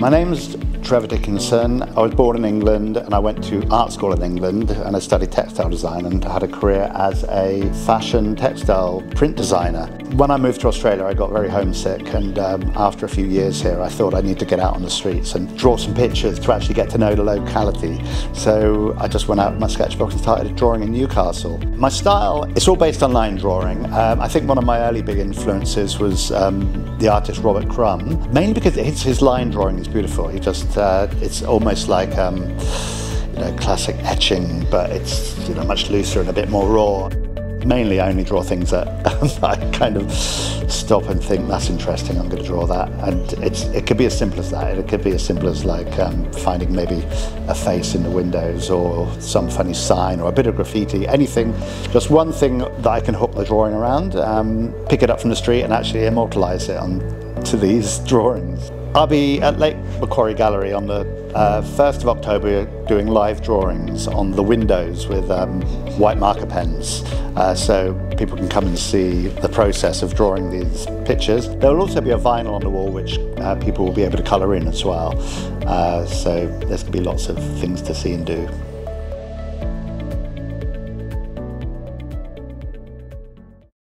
My name's Trevor Dickinson. I was born in England and I went to art school in England and I studied textile design and had a career as a fashion textile print designer. When I moved to Australia I got very homesick and um, after a few years here I thought I need to get out on the streets and draw some pictures to actually get to know the locality. So I just went out with my sketchbook and started drawing in Newcastle. My style, it's all based on line drawing. Um, I think one of my early big influences was um, the artist Robert Crumb, mainly because his, his line drawing is beautiful. He just, uh, it's almost like um, you know, classic etching, but it's you know much looser and a bit more raw. Mainly, I only draw things that I kind of stop and think that's interesting. I'm going to draw that, and it's it could be as simple as that. It could be as simple as like um, finding maybe a face in the windows or some funny sign or a bit of graffiti. Anything, just one thing that I can hook the drawing around, um, pick it up from the street, and actually immortalize it on to these drawings. I'll be at Lake Macquarie Gallery on the uh, 1st of October we're doing live drawings on the windows with um, white marker pens uh, so people can come and see the process of drawing these pictures. There will also be a vinyl on the wall which uh, people will be able to colour in as well uh, so there's going to be lots of things to see and do.